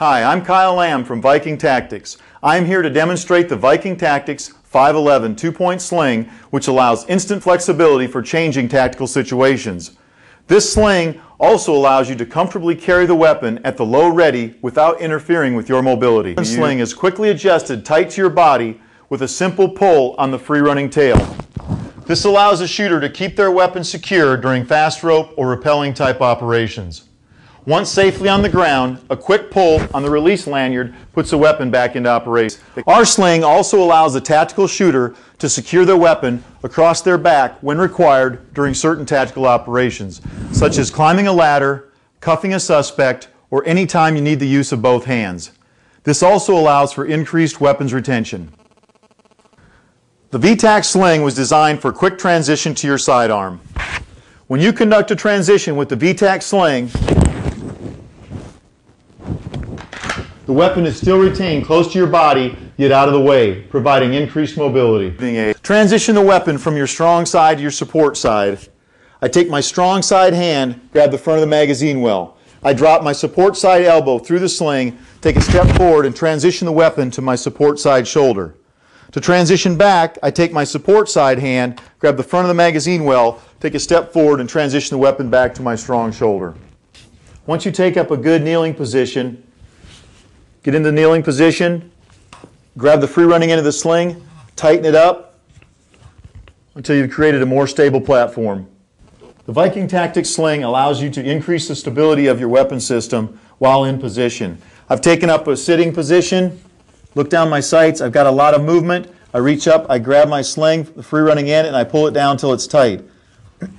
Hi, I'm Kyle Lamb from Viking Tactics. I'm here to demonstrate the Viking Tactics 511 two-point sling, which allows instant flexibility for changing tactical situations. This sling also allows you to comfortably carry the weapon at the low ready without interfering with your mobility. The sling is quickly adjusted tight to your body with a simple pull on the free-running tail. This allows a shooter to keep their weapon secure during fast rope or rappelling type operations. Once safely on the ground, a quick pull on the release lanyard puts the weapon back into operation. Our sling also allows the tactical shooter to secure their weapon across their back when required during certain tactical operations, such as climbing a ladder, cuffing a suspect, or any time you need the use of both hands. This also allows for increased weapons retention. The VTAC sling was designed for quick transition to your sidearm. When you conduct a transition with the VTAC sling, The weapon is still retained close to your body, yet out of the way, providing increased mobility. Transition the weapon from your strong side to your support side. I take my strong side hand, grab the front of the magazine well. I drop my support side elbow through the sling, take a step forward, and transition the weapon to my support side shoulder. To transition back, I take my support side hand, grab the front of the magazine well, take a step forward, and transition the weapon back to my strong shoulder. Once you take up a good kneeling position, Get in the kneeling position. Grab the free running end of the sling. Tighten it up until you've created a more stable platform. The Viking Tactics sling allows you to increase the stability of your weapon system while in position. I've taken up a sitting position, look down my sights, I've got a lot of movement. I reach up, I grab my sling, the free running end, and I pull it down until it's tight.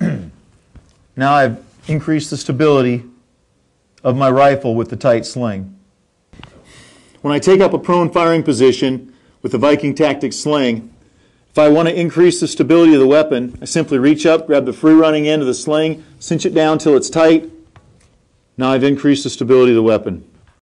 now I've increased the stability of my rifle with the tight sling. When I take up a prone firing position with the Viking Tactics sling, if I want to increase the stability of the weapon, I simply reach up, grab the free running end of the sling, cinch it down till it's tight. Now I've increased the stability of the weapon.